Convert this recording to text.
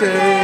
stay.